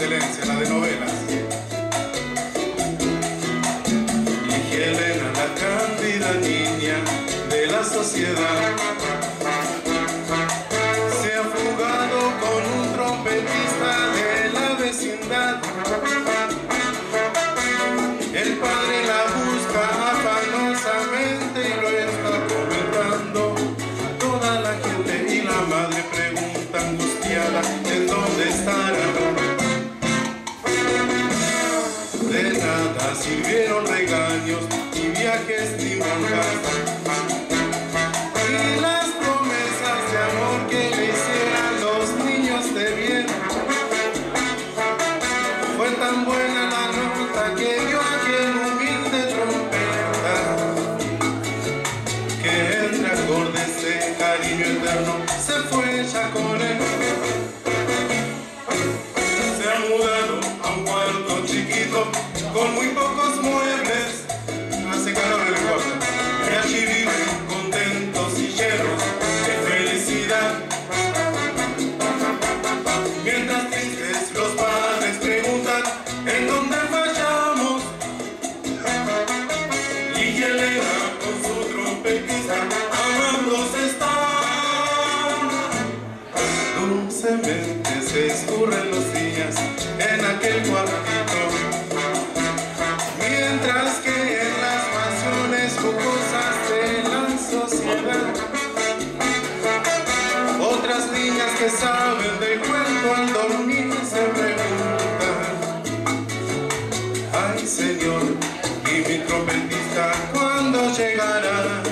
excelencia, la de novelas. De nada sirvieron regaños y viajes ni monjas. Y las promesas de amor que le hicieran los niños de bien. Fue tan buena la nota que dio aquel humilde trompeta que entre acordes de cariño eterno se fue ya con él. Se ha mudado a un cuarto chiquito que saben del cuento al dormir se preguntan, ay Señor, y mi trompetista, ¿cuándo llegará?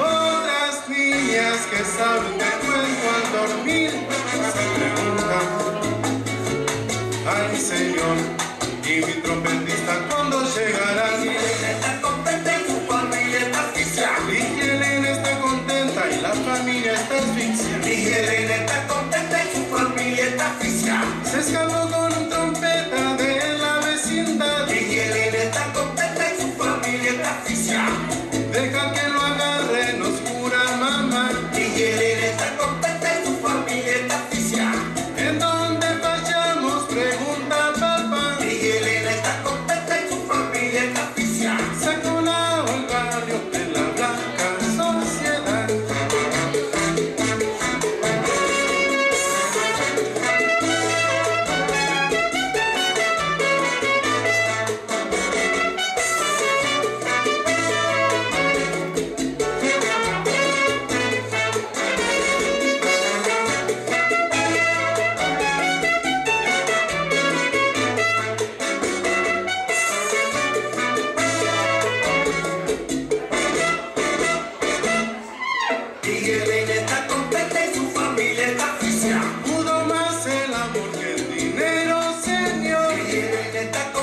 Otras niñas que saben del cuento al dormir se preguntan, ay Señor, y mi trompetista, transmite. Intenta